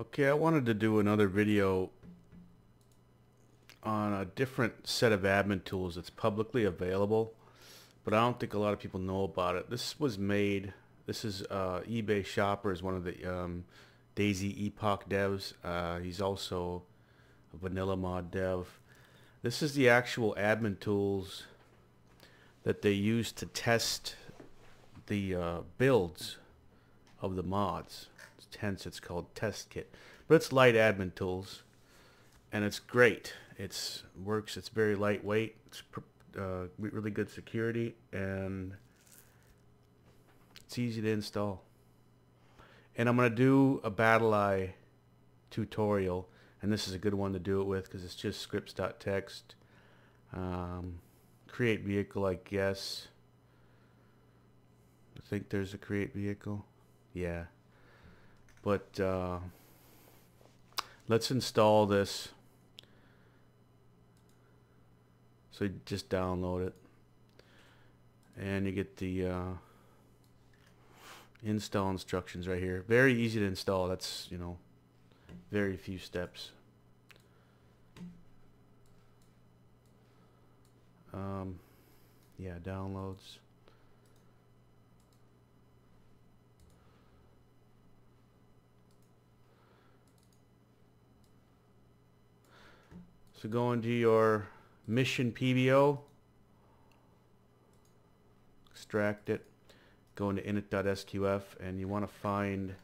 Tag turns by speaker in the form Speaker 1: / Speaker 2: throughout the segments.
Speaker 1: Okay, I wanted to do another video on a different set of admin tools that's publicly available, but I don't think a lot of people know about it. This was made, this is uh, eBay Shopper is one of the um, DayZ Epoch devs. Uh, he's also a Vanilla Mod dev. This is the actual admin tools that they use to test the uh, builds of the mods. Hence it's called test kit. But it's light admin tools and it's great. It's works. It's very lightweight. It's uh, really good security and it's easy to install. And I'm gonna do a BattlEye tutorial and this is a good one to do it with because it's just scripts.txt um, create vehicle I guess. I think there's a create vehicle yeah. But uh, let's install this. So you just download it. And you get the uh, install instructions right here. Very easy to install. That's you know very few steps. Um, yeah downloads So go into your mission PBO, extract it, go into init.sqf, and you want to find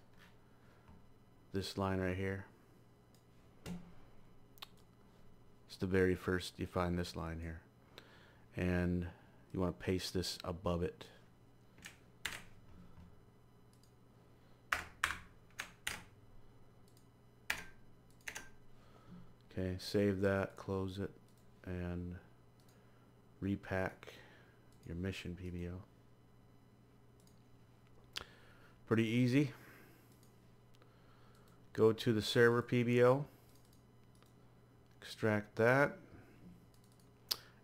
Speaker 1: this line right here. It's the very first, you find this line here. And you want to paste this above it. Okay, save that, close it, and repack your mission PBO. Pretty easy. Go to the server PBO, extract that,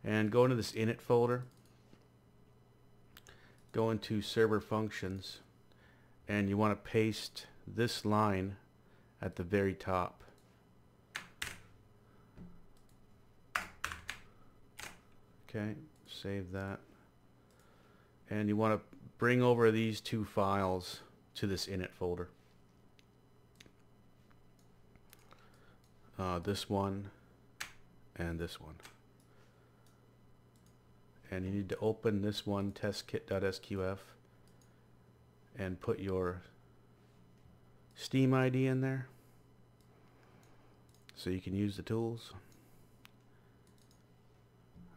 Speaker 1: and go into this init folder. Go into server functions, and you want to paste this line at the very top. Okay, save that. And you want to bring over these two files to this init folder. Uh, this one and this one. And you need to open this one, testkit.sqf, and put your Steam ID in there so you can use the tools.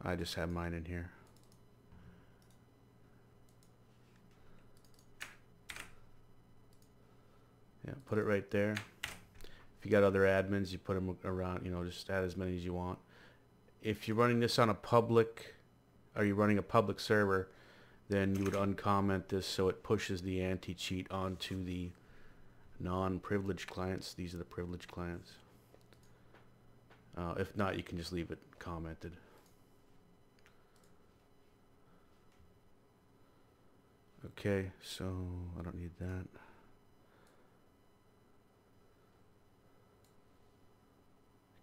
Speaker 1: I just have mine in here. Yeah, put it right there. If you got other admins, you put them around, you know, just add as many as you want. If you're running this on a public, are you running a public server, then you would uncomment this so it pushes the anti-cheat onto the non-privileged clients. These are the privileged clients. Uh, if not, you can just leave it commented. Okay, so I don't need that.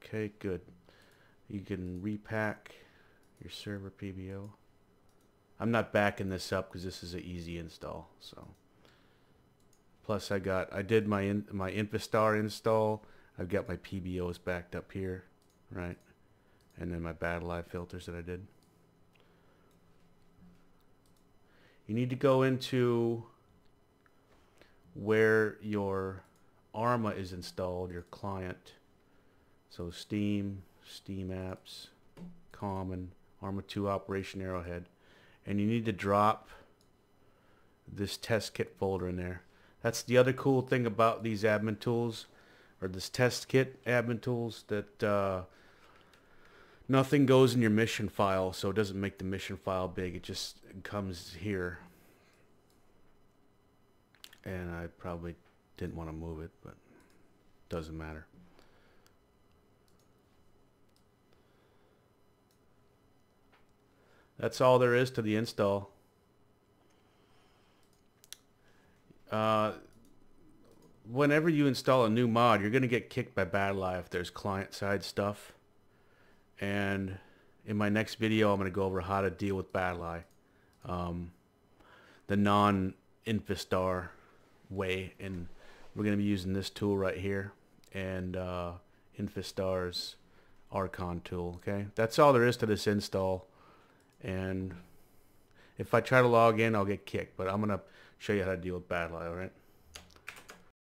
Speaker 1: Okay, good. You can repack your server PBO. I'm not backing this up because this is an easy install. So, plus I got I did my in, my Infistar install. I've got my PBOs backed up here, right, and then my BattlEye filters that I did. You need to go into where your Arma is installed, your client. So Steam, Steam Apps, Common, Arma 2 Operation Arrowhead. And you need to drop this test kit folder in there. That's the other cool thing about these admin tools, or this test kit admin tools, that uh, nothing goes in your mission file, so it doesn't make the mission file big. It just comes here. And I probably didn't want to move it, but doesn't matter. That's all there is to the install. Uh, whenever you install a new mod, you're going to get kicked by BattlEye if there's client-side stuff. And in my next video, I'm going to go over how to deal with BattlEye. Um, the non-Infistar way. And we're going to be using this tool right here. And uh, Infistar's Archon tool. Okay, That's all there is to this install. And if I try to log in, I'll get kicked. But I'm going to show you how to deal with BattlEye, alright?